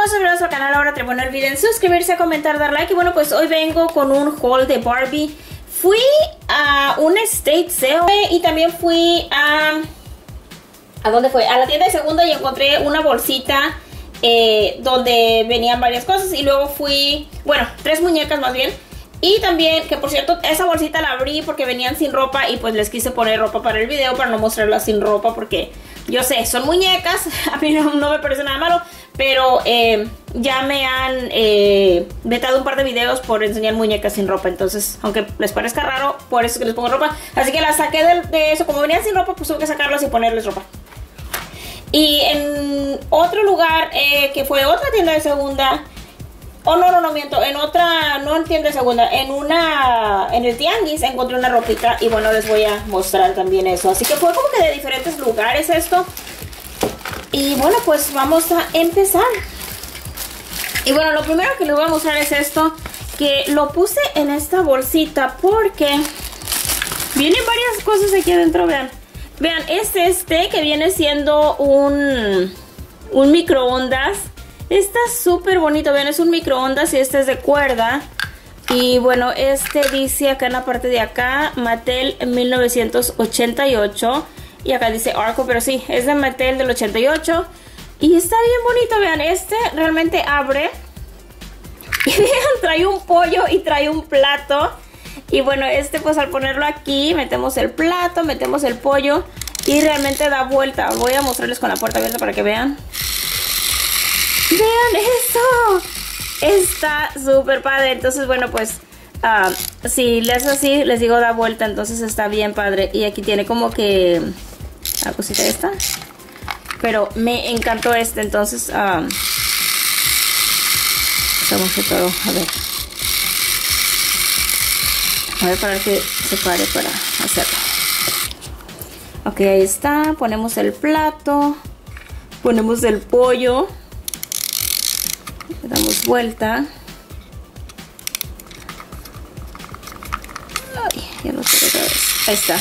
hermosos, bienvenidos al canal ahora te no olviden suscribirse, comentar, dar like. Y bueno pues hoy vengo con un haul de Barbie. Fui a un estate sale y también fui a... ¿A dónde fue? A la tienda de segunda y encontré una bolsita eh, donde venían varias cosas. Y luego fui, bueno, tres muñecas más bien. Y también, que por cierto, esa bolsita la abrí porque venían sin ropa y pues les quise poner ropa para el video para no mostrarlas sin ropa porque yo sé, son muñecas, a mí no, me parece nada malo, pero eh, ya me han eh, vetado un par de videos por enseñar muñecas sin ropa, entonces, aunque les parezca raro, por eso es que les pongo ropa. Así que las saqué de, eso, como venían sin ropa, pues tuve que sacarlas y ponerles ropa. Y en otro lugar, eh, que fue otra tienda de segunda, Oh, no, no, no, miento. En otra, no entiende segunda. En una, en el tianguis encontré una ropita y bueno, les voy a mostrar también eso. Así que fue como que de diferentes lugares esto. Y bueno, pues vamos a empezar. Y bueno, lo primero que les voy a mostrar es esto. Que lo puse en esta bolsita porque vienen varias cosas aquí adentro, vean. Vean, es este que viene siendo un, un microondas Está súper bonito, vean, es un microondas y este es de cuerda. Y bueno, este dice acá en la parte de acá, Mattel 1988. Y acá dice Arco, pero sí, es de Mattel del 88. Y está bien bonito, vean, este realmente abre. Y vean, trae un pollo y trae un plato. Y bueno, este pues al ponerlo aquí, metemos el plato, metemos el pollo y realmente da vuelta. Voy a mostrarles con la puerta abierta para que vean. ¡Vean eso! Está súper padre. Entonces, bueno, pues uh, si le así, les digo da vuelta, entonces está bien padre. Y aquí tiene como que la cosita esta. Pero me encantó este, entonces... Um, vamos a todo, a ver. A ver para que se pare para hacerlo. Ok, ahí está. Ponemos el plato. Ponemos el pollo damos vuelta ya no otra vez. ahí está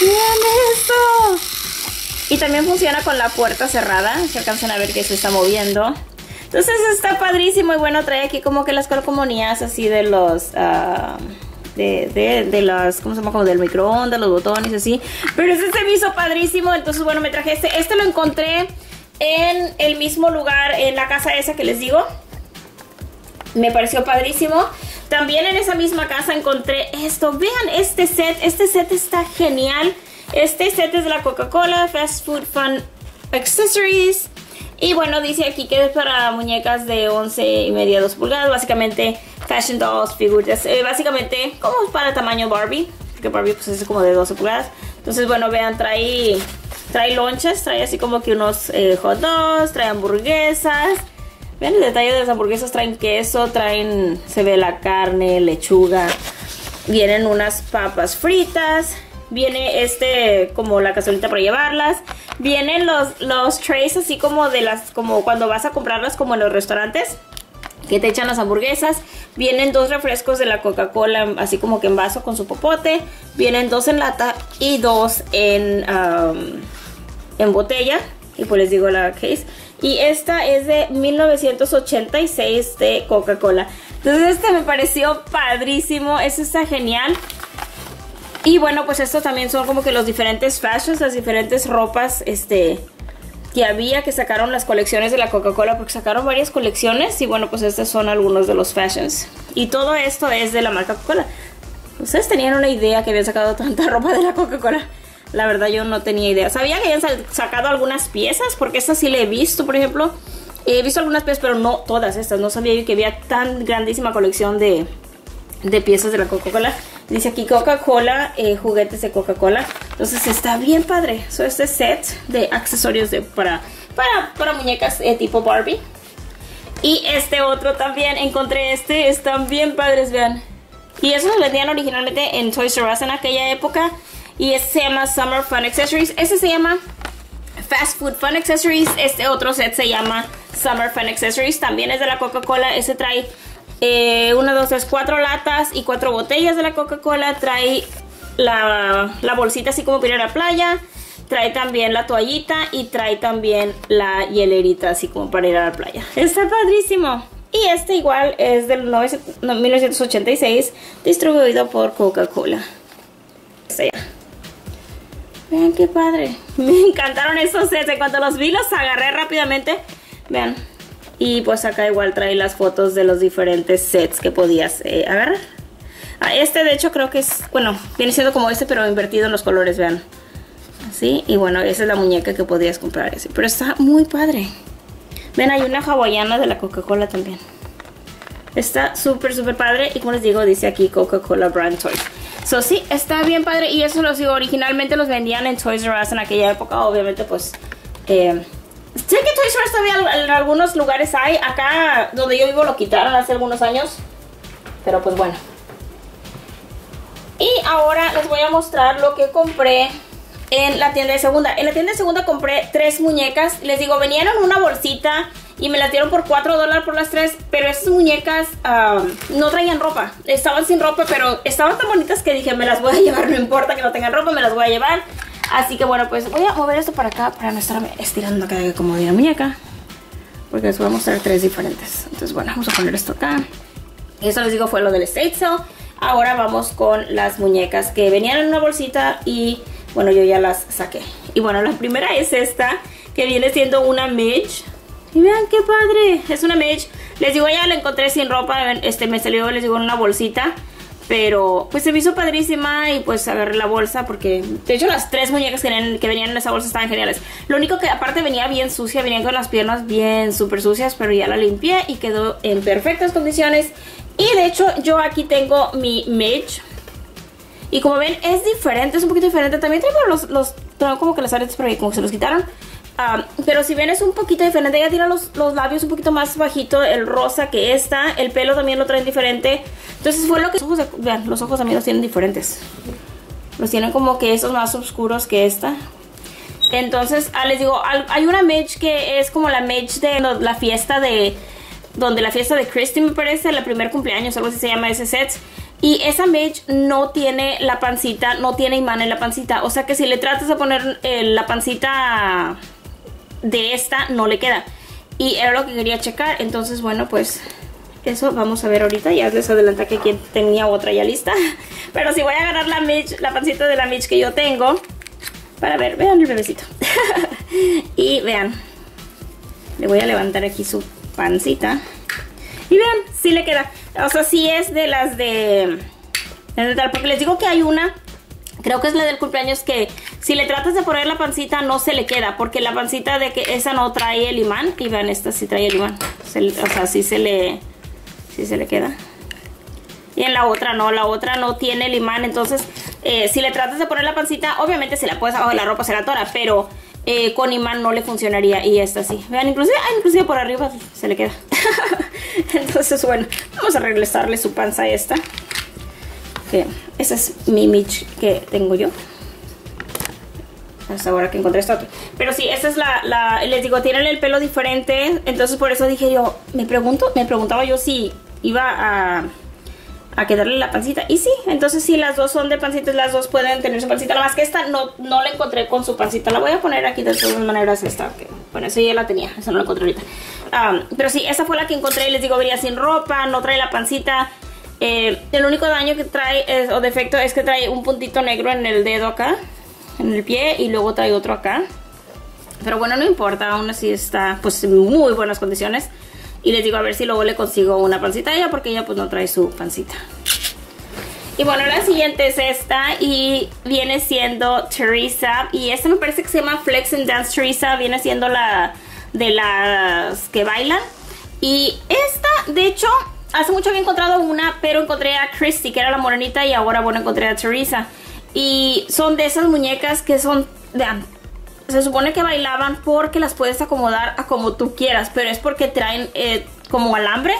¡Vean eso! Y también funciona con la puerta cerrada. Se alcanzan a ver que se está moviendo. Entonces está padrísimo y bueno, trae aquí como que las calcomanías así de los... Uh, de, de, de, ¿cómo se llama? Como del microondas, los botones así. Pero ese se me hizo padrísimo, entonces bueno, me traje este. Este lo encontré en el mismo lugar, en la casa esa que les digo. Me pareció padrísimo. También en esa misma casa encontré esto. Vean este set. Este set está genial. Este set es de la Coca-Cola Fast Food Fun Accessories. Y bueno, dice aquí que es para muñecas de 11 y media, 2 pulgadas. Básicamente fashion dolls, figures. Eh, básicamente como para tamaño Barbie. Que Barbie pues es como de 12 pulgadas. Entonces bueno, vean, trae Trae lonches, trae así como que unos eh, hot dogs, trae hamburguesas. Vean el detalle de las hamburguesas, traen queso, traen, se ve la carne, lechuga. Vienen unas papas fritas. Viene este, como la cazuelita para llevarlas. Vienen los, los trays así como de las, como cuando vas a comprarlas como en los restaurantes que te echan las hamburguesas. Vienen dos refrescos de la Coca-Cola, así como que en vaso con su popote. Vienen dos en lata y dos en, en botella. Y pues les digo la case. Y esta es de 1986 de Coca-Cola. Entonces este me pareció padrísimo. Eso está genial. Y bueno, pues estos también son como que los diferentes fashions, las diferentes ropas, este, que había que sacaron las colecciones de la Coca-Cola porque sacaron varias colecciones y bueno pues estos son algunos de los fashions y todo esto es de la marca Coca-Cola ustedes tenían una idea que habían sacado tanta ropa de la Coca-Cola la verdad yo no tenía idea sabía que habían sacado algunas piezas porque estas sí le he visto por ejemplo he visto algunas piezas pero no todas estas no sabía yo que había tan grandísima colección de, de piezas de la Coca-Cola dice aquí Coca-Cola eh, juguetes de Coca-Cola entonces está bien padre. So, este set de accesorios de, para, para, para muñecas eh, tipo Barbie. Y este otro también, encontré este, están bien padres, vean. Y esos vendían originalmente en Toys R Us en aquella época. Y este se llama Summer Fun Accessories. Este se llama Fast Food Fun Accessories. Este otro set se llama Summer Fun Accessories. También es de la Coca-Cola. Este trae eh, una, dos, tres, cuatro latas y cuatro botellas de la Coca-Cola. Trae la, bolsita así como para ir a la playa. Trae también la toallita y trae también la hielerita, así como para ir a la playa. Está padrísimo. Y este igual es del 1986, distribuido por Coca-Cola. Vean qué padre. Me encantaron estos sets. En cuanto los vi, los agarré rápidamente. Vean. Y pues acá igual trae las fotos de los diferentes sets que podías eh, agarrar. Ah, este de hecho creo que es, bueno, viene siendo como este pero invertido en los colores, vean. Así, y bueno, esa es la muñeca que podías comprar ese. Pero está muy padre. Ven, hay una hawaiana de la Coca-Cola también. Está súper, súper padre. Y como les digo, dice aquí Coca-Cola Brand Toys. So, sí, está bien padre. Y eso los digo, originalmente los vendían en Toys R Us en aquella época. Obviamente, pues... Eh, sé que Toys R Us todavía en algunos lugares hay. Acá donde yo vivo lo quitaron hace algunos años. Pero pues bueno. Y ahora les voy a mostrar lo que compré en la tienda de segunda. En la tienda de segunda compré tres muñecas. Les digo, venían en una bolsita y me las dieron por 4 dólares por las tres. Pero esas muñecas no traían ropa. Estaban sin ropa, pero estaban tan bonitas que dije, me las voy a llevar. No importa que no tengan ropa, me las voy a llevar. Así que bueno, pues voy a mover esto para acá para no estarme estirando acá como de la muñeca. Porque les voy a mostrar tres diferentes. Entonces bueno, vamos a poner esto acá. Eso les digo fue lo del estate sale. Ahora vamos con las muñecas que venían en una bolsita y bueno, yo ya las saqué. Y bueno, la primera es esta, que viene siendo una Midge. Y vean qué padre, es una Midge. Les digo, ya la encontré sin ropa, este me salió, les digo, en una bolsita. Pero pues se me hizo padrísima y pues agarré la bolsa porque de hecho las tres muñecas que venían, que venían en esa bolsa estaban geniales. Lo único que aparte venía bien sucia, venían con las piernas bien súper sucias, pero ya la limpié y quedó en perfectas condiciones. Y de hecho yo aquí tengo mi Midge. Y como ven es diferente, es un poquito diferente. También tengo los, los como que las aretes pero como que se los quitaron. Pero si ven es un poquito diferente. Ella tiene los, los, labios un poquito más bajito, el rosa que esta. El pelo también lo traen diferente. Entonces fue lo que... Los ojos vean, los ojos también los tienen diferentes. Los tienen como que esos más oscuros que esta. Entonces, ah, les digo, hay una Midge que es como la Midge de la fiesta de donde la fiesta de Christy me parece, el primer cumpleaños, algo así se llama ese set. Y esa Mage no tiene la pancita, no tiene imán en la pancita. O sea que si le tratas de poner eh, la pancita de esta, no le queda. Y era lo que quería checar. Entonces, bueno, pues eso vamos a ver ahorita. Ya les adelanta que quien tenía otra ya lista. Pero si voy a agarrar la Mage, la pancita de la Mage que yo tengo. Para ver, vean el bebecito. y vean. Le voy a levantar aquí su pancita. Y vean, si le queda. O sea, sí es de las de... Porque les digo que hay una, creo que es la del cumpleaños que si le tratas de poner la pancita no se le queda. Porque la pancita de que esa no trae el imán. Y vean, esta sí trae el imán. o sea, sí se le... Sí se le queda. Y en la otra no, la otra no tiene el imán. Entonces, eh, si le tratas de poner la pancita, obviamente si la puedes abajo de la ropa se la tora. Pero eh, con imán no le funcionaría y esta sí. Vean, inclusive, ah, inclusive por arriba se le queda. Entonces, bueno, vamos a regresarle su panza a esta. Que esa es mi Mitch que tengo yo. Hasta ahora que encontré esto Pero sí, esta es la, les digo, tienen el pelo diferente. Entonces por eso dije yo, me pregunto, me preguntaba yo si iba a a quedarle la pancita. Y sí, entonces sí, las dos son de pancitas, las dos pueden tener su pancita. Nada más que esta no, no la encontré con su pancita. La voy a poner aquí de todas maneras esta. Bueno, esa ya la tenía, esa no la encontré ahorita. pero sí, esa fue la que encontré les digo, venía sin ropa, no trae la pancita. Eh, el único daño que trae o defecto es que trae un puntito negro en el dedo acá, en el pie, y luego trae otro acá. Pero bueno, no importa, aún así está pues en muy buenas condiciones. Y les digo a ver si luego le consigo una pancita a ella porque ella pues no trae su pancita. Y bueno, la siguiente es esta y viene siendo Teresa. Y esta me parece que se llama Flex and Dance Teresa. Viene siendo la de las que bailan. Y esta, de hecho, hace mucho había encontrado una, pero encontré a Christy, que era la morenita, y ahora, bueno, encontré a Teresa. Y son de esas muñecas que son, vean, se supone que bailaban porque las puedes acomodar a como tú quieras, pero es porque traen eh, como alambre.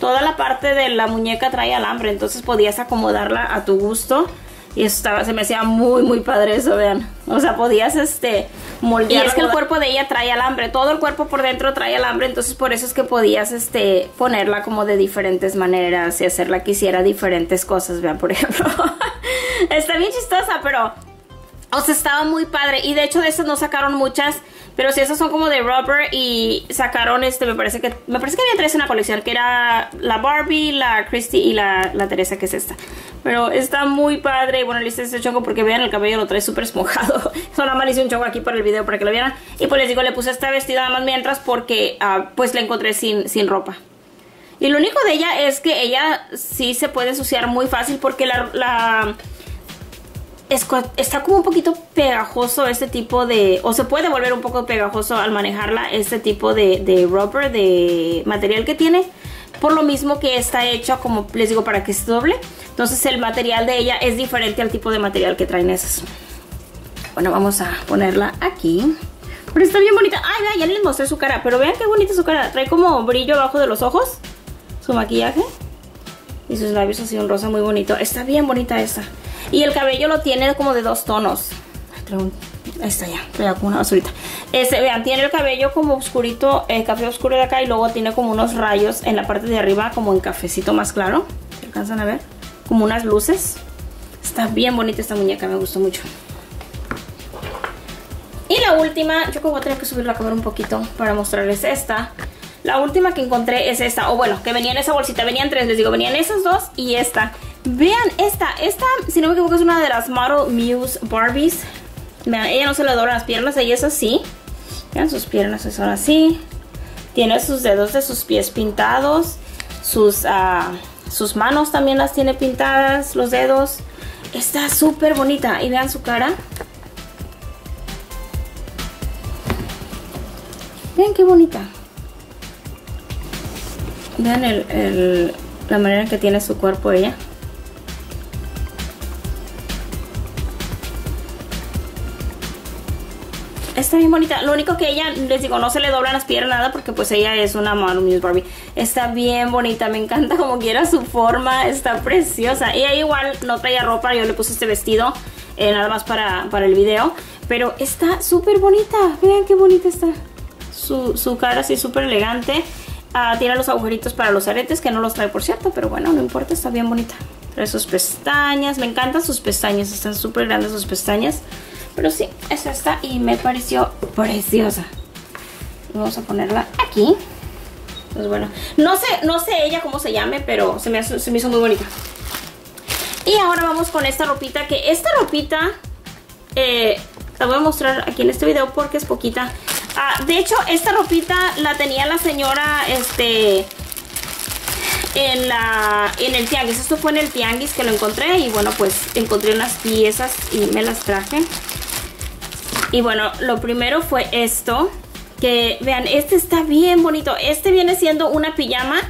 Toda la parte de la muñeca trae alambre, entonces podías acomodarla a tu gusto. Y eso estaba, se me hacía muy, muy padre eso, vean. O sea, podías, este, moldear. Y es que el cuerpo de ella trae alambre. Todo el cuerpo por dentro trae alambre. Entonces, por eso es que podías, este, ponerla como de diferentes maneras y hacerla que hiciera diferentes cosas. Vean, por ejemplo. Está bien chistosa, pero O sea, estaba muy padre. Y de hecho de estas no sacaron muchas. Pero sí, esas son como de rubber. Y sacaron este, me parece que. Me parece que había tres en la colección. Que era la Barbie, la Christy y la, la Teresa, que es esta. Pero está muy padre. Y bueno, le hice este chongo porque vean el cabello lo trae súper esponjado. Solo más le hice un chongo aquí para el video para que lo vieran. Y pues les digo, le puse esta vestida nada más mientras porque uh, pues la encontré sin, sin ropa. Y lo único de ella es que ella sí se puede ensuciar muy fácil porque la, la está como un poquito pegajoso este tipo de, o se puede volver un poco pegajoso al manejarla, este tipo de, de rubber, de material que tiene. Por lo mismo que está hecho, como les digo, para que se doble. Entonces el material de ella es diferente al tipo de material que traen esas. Bueno, vamos a ponerla aquí. Pero está bien bonita. Ay, vean, ya les mostré su cara. Pero vean qué bonita su cara. Trae como brillo abajo de los ojos. Su maquillaje. Y sus labios así un rosa muy bonito. Está bien bonita esta. Y el cabello lo tiene como de dos tonos. Ahí está ya, traigo una basurita. Este, vean, tiene el cabello como oscurito, el café oscuro de acá y luego tiene como unos rayos en la parte de arriba, como en cafecito más claro. ¿Alcanzan a ver? Como unas luces. Está bien bonita esta muñeca, me gustó mucho. Y la última, yo creo que voy a tener que subir la cámara un poquito para mostrarles esta. La última que encontré es esta, o bueno, que venía en esa bolsita, venían tres, les digo, venían esas dos y esta. Vean esta, esta, si no me equivoco, es una de las Model Muse Barbies. Ella no se le doblan las piernas, ella es así. Vean, sus piernas son así. Tiene sus dedos de sus pies pintados. Sus, uh, sus manos también las tiene pintadas, los dedos. Está súper bonita. Y vean su cara. Vean qué bonita. Vean el, la manera en que tiene su cuerpo ella. Está bien bonita. Lo único que ella, les digo, no se le doblan las piernas nada porque pues ella es una Manu Barbie. Está bien bonita, me encanta como quiera su forma, está preciosa. Ella igual no traía ropa, yo le puse este vestido eh, nada más para, para el video. Pero está súper bonita, vean qué bonita está. Su, su cara así súper elegante. Ah, tiene los agujeritos para los aretes, que no los trae por cierto, pero bueno, no importa, está bien bonita. Trae sus pestañas, me encantan sus pestañas, están súper grandes sus pestañas. Pero sí, es esta y me pareció preciosa. Vamos a ponerla aquí. Pues bueno, no sé, no sé ella cómo se llame, pero se me, se me hizo muy bonita. Y ahora vamos con esta ropita, que esta ropita eh, la voy a mostrar aquí en este video porque es poquita. Ah, de hecho, esta ropita la tenía la señora, este, en, la, en el tianguis. Esto fue en el tianguis que lo encontré y bueno, pues encontré unas piezas y me las traje. Y bueno, lo primero fue esto. Que vean, este está bien bonito. Este viene siendo una pijama.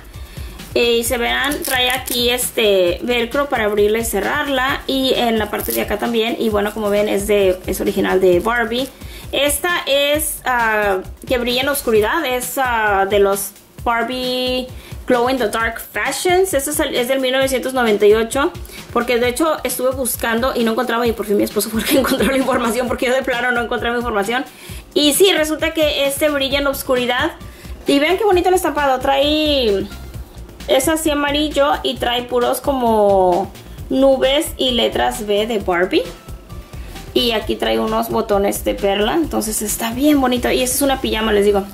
Eh, y se verán, trae aquí este velcro para abrirla y cerrarla. Y en la parte de acá también. Y bueno, como ven, es, de, es original de Barbie. Esta es uh, que brilla en la oscuridad. Es uh, de los Barbie Glow in the Dark Fashions. Este es, es, del 1998. Porque de hecho estuve buscando y no encontraba. Y por fin mi esposo fue que encontró la información. Porque yo de plano no encontré información. Y sí, resulta que este brilla en la oscuridad. Y vean qué bonito el estampado. Trae. Es así amarillo. Y trae puros como nubes y letras B de Barbie. Y aquí trae unos botones de perla. Entonces está bien bonito. Y esta es una pijama, les digo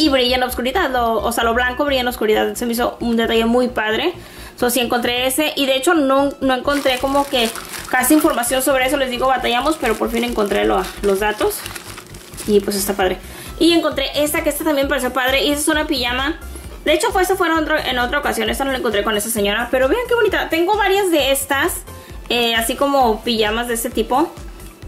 y brilla en la oscuridad. Lo, o sea, lo blanco brilla en la oscuridad. Se me hizo un detalle muy padre. So, sí encontré ese. Y de hecho no, no encontré como que casi información sobre eso. Les digo, batallamos, pero por fin encontré los datos. Y pues está padre. Y encontré esta, que esta también parece padre. Y esta es una pijama. De hecho, fue esta fue en, otra ocasión. Esta no la encontré con esta señora. Pero vean qué bonita. Tengo varias de estas. Eh, así como pijamas de este tipo.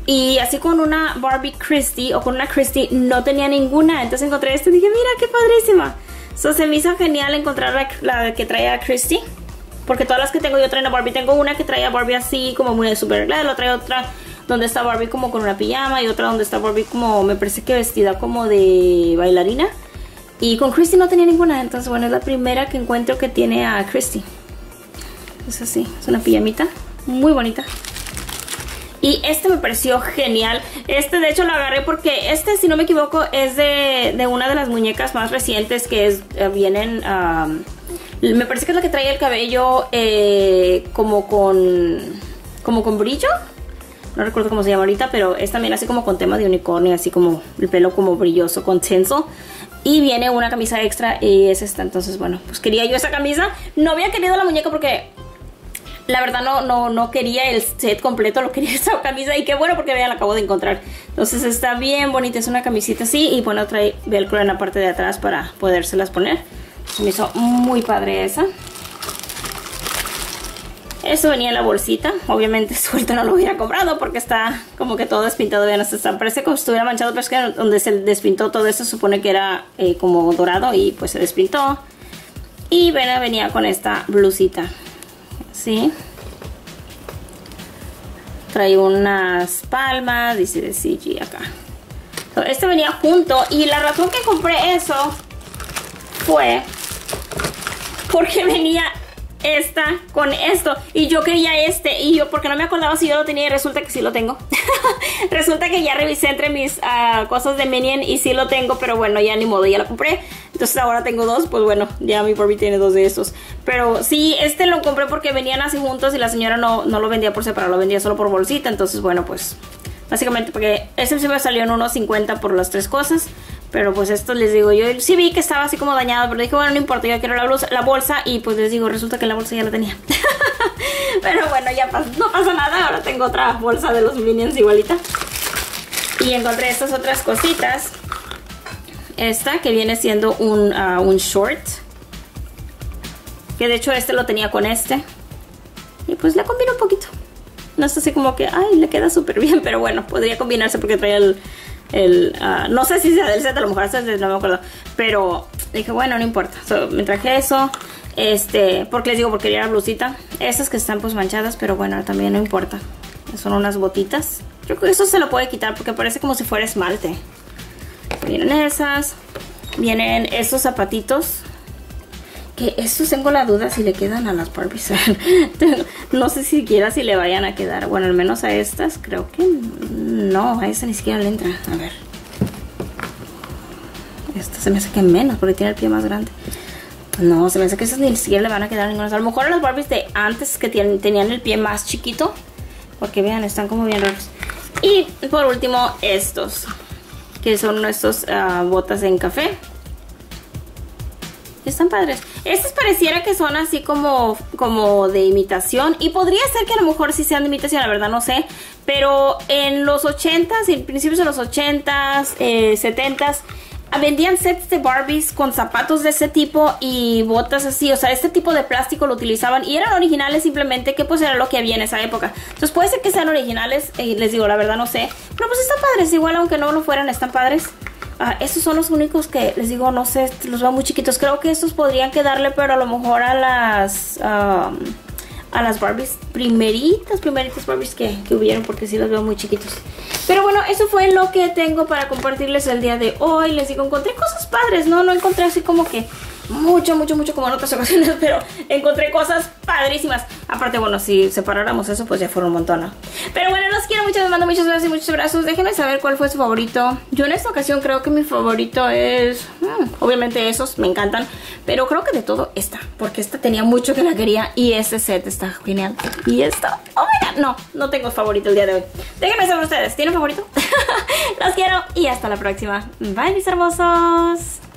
Y así con una Barbie Christie o con una Christie no tenía ninguna. Entonces encontré esto y dije, mira qué padrísima. So, se me hizo genial encontrar la, que traía Christie. Porque todas las que tengo yo traen a Barbie. Tengo una que trae a Barbie así como muy super arreglada. La trae otra donde está Barbie como con una pijama. Y otra donde está Barbie como, me parece que vestida como de bailarina. Y con Christie no tenía ninguna. Entonces bueno, es la primera que encuentro que tiene a Christie. Es así, es una pijamita. Muy bonita. Y este me pareció genial. Este de hecho lo agarré porque este, si no me equivoco, es de, una de las muñecas más recientes que es, eh, vienen... me parece que es la que trae el cabello eh, como con como con brillo. no recuerdo cómo se llama ahorita, pero es también así como con tema de unicornio, así como el pelo como brilloso con tenso. Y viene una camisa extra y es esta, entonces bueno, pues quería yo esa camisa. No había querido la muñeca porque la verdad no, no, no quería el set completo, lo quería esa camisa y qué bueno porque vean, la acabo de encontrar. Entonces está bien bonita, es una camisita así y bueno, trae velcro en la parte de atrás para podérselas poner. Se me hizo muy padre esa. Eso venía en la bolsita. Obviamente suelto no lo hubiera comprado porque está como que todo despintado. Vean, está, parece como si estuviera manchado, pero es que donde se despintó todo eso supone que era eh, como dorado y pues se despintó. Y ven, venía con esta blusita. ¿Sí? Trae unas palmas, dice de CG acá. Este venía junto y la razón que compré eso fue porque venía esta con esto y yo quería este y yo porque no me acordaba si yo lo tenía y resulta que sí lo tengo resulta que ya revisé entre mis uh, cosas de Minion y sí lo tengo pero bueno ya ni modo ya lo compré entonces ahora tengo dos pues bueno ya mi Barbie tiene dos de estos pero sí este lo compré porque venían así juntos y la señora no, no lo vendía por separado lo vendía solo por bolsita entonces bueno pues básicamente porque ese sí me salió en 1.50 por las tres cosas pero pues esto les digo, yo sí vi que estaba así como dañado, pero dije, bueno, no importa, yo quiero la, bolsa, la bolsa y pues les digo, resulta que la bolsa ya la tenía. pero bueno, ya no pasa nada, ahora tengo otra bolsa de los Minions igualita. Y encontré estas otras cositas. Esta que viene siendo un, uh, un short. Que de hecho este lo tenía con este. Y pues le combino un poquito. No es así como que, ay, le queda súper bien, pero bueno, podría combinarse porque trae el, el ah, no sé si sea del set, a lo mejor es no me acuerdo, pero dije, bueno, no importa. me traje eso, este, porque les digo, porque la blusita. Esas que están pues manchadas, pero bueno, también no importa. Son unas botitas. Creo que eso se lo puede quitar porque parece como si fuera esmalte. Vienen esas. Vienen estos zapatitos que estos tengo la duda si le quedan a las Barbies. no sé siquiera si le vayan a quedar. Bueno, al menos a estas creo que no. A esta ni siquiera le entra. A ver. Esta se me hace que menos porque tiene el pie más grande. No, se me hace que esas ni siquiera le van a quedar ninguna. A lo mejor a las Barbies de antes que tenían el pie más chiquito. Porque vean, están como bien raros. Y por último estos. Que son nuestros ah, botas en café. Están padres. Estos pareciera que son así como, como de imitación. Y podría ser que a lo mejor sí sean de imitación, la verdad no sé. Pero en los 80s, en principios de los 80s, eh, 70s, vendían sets de Barbies con zapatos de ese tipo y botas así, o sea, este tipo de plástico lo utilizaban y eran originales simplemente que pues era lo que había en esa época. Entonces puede ser que sean originales, eh, les digo, la verdad no sé, pero pues están padres, igual aunque no lo fueran, están padres. Ah, estos son los únicos que les digo, no sé, los veo muy chiquitos. Creo que estos podrían quedarle, pero a lo mejor a las a las Barbies primeritas, primeritas Barbies que, que hubieron, porque sí los veo muy chiquitos. Eso fue lo que tengo para compartirles el día de hoy. Les digo, encontré cosas padres, ¿no? No encontré así como que mucho, mucho, mucho como en otras ocasiones, pero encontré cosas padrísimas. Aparte, bueno, si separáramos eso, pues ya fueron un montón, ¿no? Pero bueno, los quiero mucho, les mando muchos besos y muchos abrazos. Déjenme saber cuál fue su favorito. Yo en esta ocasión creo que mi favorito es... Hmm, obviamente esos, me encantan. Pero creo que de todo esta, porque esta tenía mucho que la quería y este set está genial. Y esta, oh my god, no, no tengo favorito el día de hoy. Déjenme saber ustedes, ¿tienen favorito? los quiero y hasta la próxima. Bye, mis hermosos.